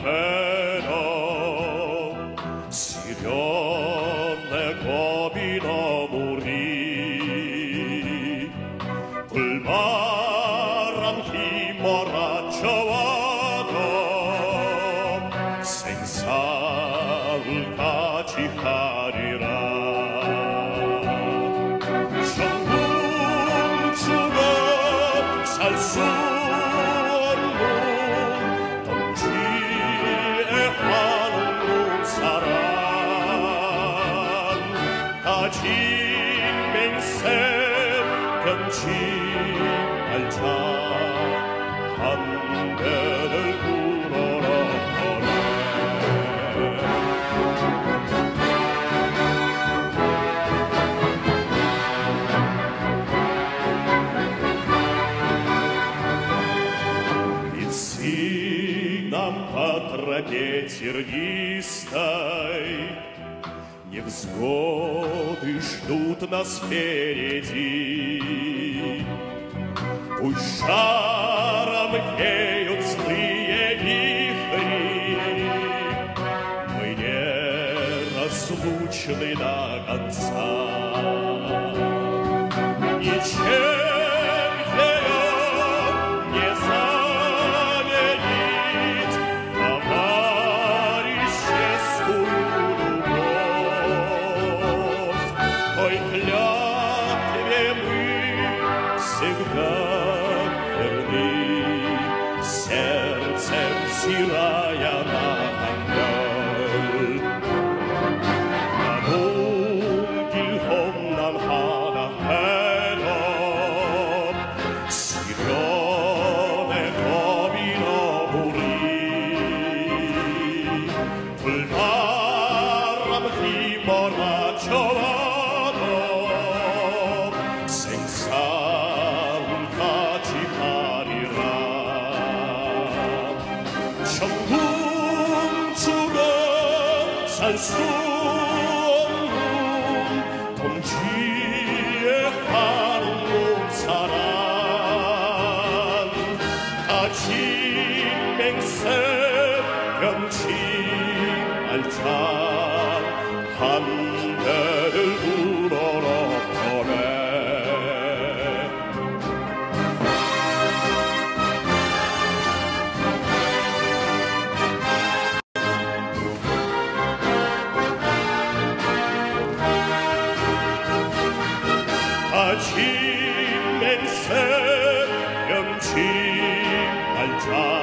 해도 시련의 겁이 너무리 불바람 휘몰아쳐와도 생사를 가지하리라. 전국 주가 살수 cimen septem cim alta ande del cumoro Signam patria pietirgistai, Невзгоды ждут нас впереди. Пусть шаром веют злые вихри. Мы не разлучны до конца клятве мы всегда верны. Сердцем взирая 수 없는 동지에 하는 사람 가진 맹세 병치 알찬 한 아침 맹세 명치 알자